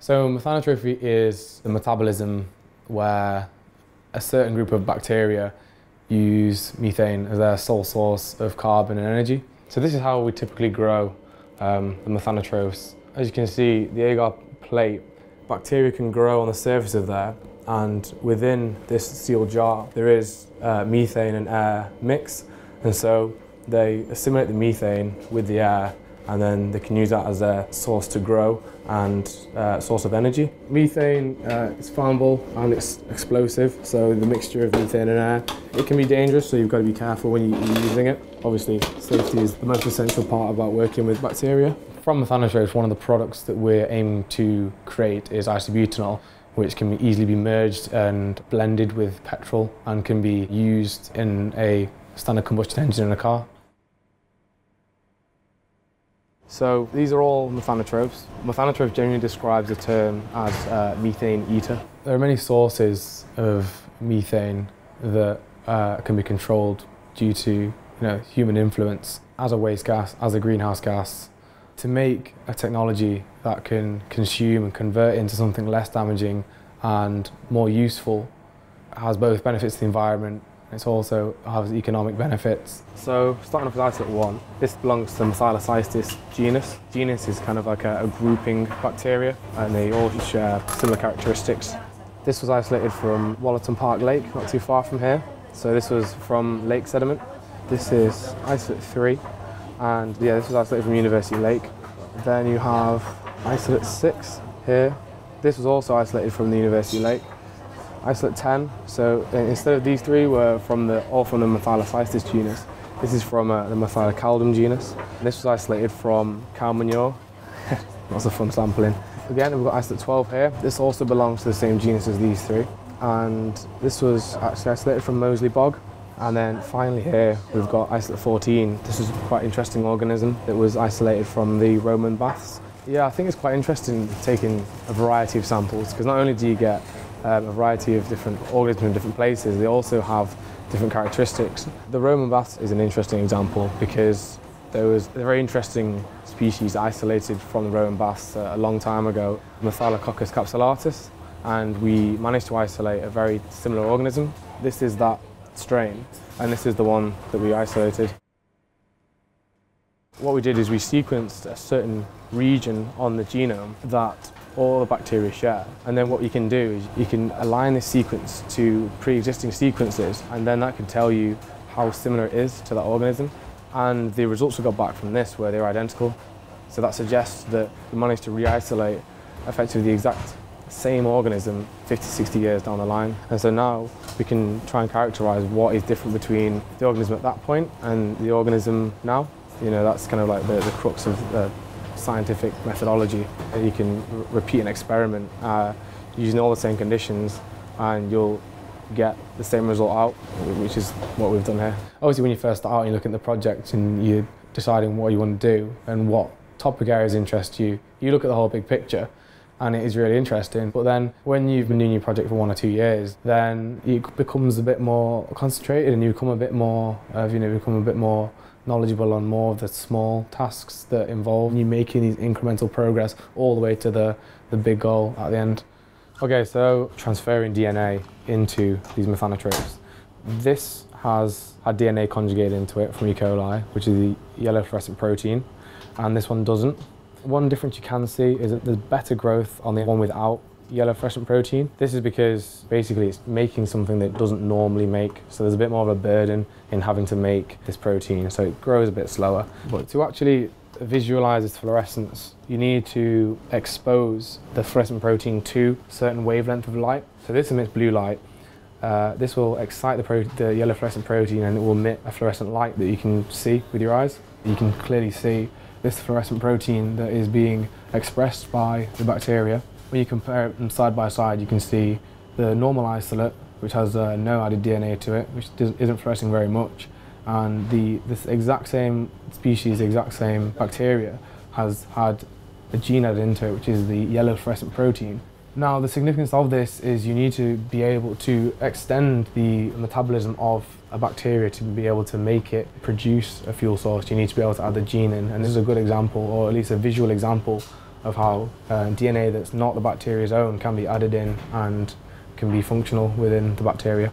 So methanotrophy is the metabolism where a certain group of bacteria use methane as their sole source of carbon and energy. So this is how we typically grow um, the methanotrophs. As you can see, the agar plate, bacteria can grow on the surface of there and within this sealed jar there is uh, methane and air mix and so they assimilate the methane with the air and then they can use that as a source to grow and uh, source of energy. Methane uh, is flammable and it's explosive, so the mixture of methane and air, it can be dangerous, so you've got to be careful when you're using it. Obviously, safety is the most essential part about working with bacteria. From methanotrophs, one of the products that we're aiming to create is isobutanol, which can easily be merged and blended with petrol and can be used in a standard combustion engine in a car. So these are all methanotrophs. Methanotrophs generally describes the term as a methane eater. There are many sources of methane that uh, can be controlled due to you know, human influence as a waste gas, as a greenhouse gas. To make a technology that can consume and convert into something less damaging and more useful has both benefits to the environment it also has economic benefits. So starting off with isolate 1, this belongs to the Methylocystis genus. Genus is kind of like a, a grouping bacteria and they all share similar characteristics. This was isolated from Wollaton Park Lake, not too far from here. So this was from lake sediment. This is isolate 3 and yeah, this was isolated from University Lake. Then you have isolate 6 here. This was also isolated from the University Lake isolate 10. So uh, instead of these three were from the, all from the Methylocystis genus. This is from uh, the Methylocaldum genus. This was isolated from cow manure. Lots of fun sampling. Again, we've got isolate 12 here. This also belongs to the same genus as these three. And this was actually isolated from Moseley Bog. And then finally here, we've got isolate 14. This is quite interesting organism that was isolated from the Roman baths. Yeah, I think it's quite interesting taking a variety of samples because not only do you get um, a variety of different organisms in different places. They also have different characteristics. The Roman bath is an interesting example because there was a very interesting species isolated from the Roman baths uh, a long time ago, Methylococcus capsulatus, and we managed to isolate a very similar organism. This is that strain, and this is the one that we isolated. What we did is we sequenced a certain region on the genome that all the bacteria share. And then what you can do is you can align this sequence to pre-existing sequences and then that can tell you how similar it is to that organism. And the results we got back from this were they were identical. So that suggests that we managed to re-isolate effectively the exact same organism 50, 60 years down the line. And so now we can try and characterize what is different between the organism at that point and the organism now. You know, that's kind of like the, the crux of uh, scientific methodology. You can repeat an experiment uh, using all the same conditions and you'll get the same result out, which is what we've done here. Obviously when you first start out you look at the project and you're deciding what you want to do and what topic areas interest you, you look at the whole big picture and it is really interesting. But then when you've been doing your project for one or two years, then it becomes a bit more concentrated and you become a bit more, uh, you know, become a bit more knowledgeable on more of the small tasks that involve you making these incremental progress all the way to the, the big goal at the end. Okay, so transferring DNA into these methanotrophs. This has had DNA conjugated into it from E. coli, which is the yellow fluorescent protein, and this one doesn't. One difference you can see is that there's better growth on the one without yellow fluorescent protein. This is because basically it's making something that doesn't normally make, so there's a bit more of a burden in having to make this protein, so it grows a bit slower. But to actually visualize this fluorescence, you need to expose the fluorescent protein to a certain wavelength of light. So this emits blue light. Uh, this will excite the, the yellow fluorescent protein and it will emit a fluorescent light that you can see with your eyes. You can clearly see this fluorescent protein that is being expressed by the bacteria when you compare them side by side, you can see the normal isolate, which has uh, no added DNA to it, which isn't fluorescing very much, and the this exact same species, exact same bacteria, has had a gene added into it, which is the yellow fluorescent protein. Now, the significance of this is you need to be able to extend the metabolism of a bacteria to be able to make it produce a fuel source. You need to be able to add the gene in, and this is a good example, or at least a visual example of how uh, DNA that's not the bacteria's own can be added in and can be functional within the bacteria.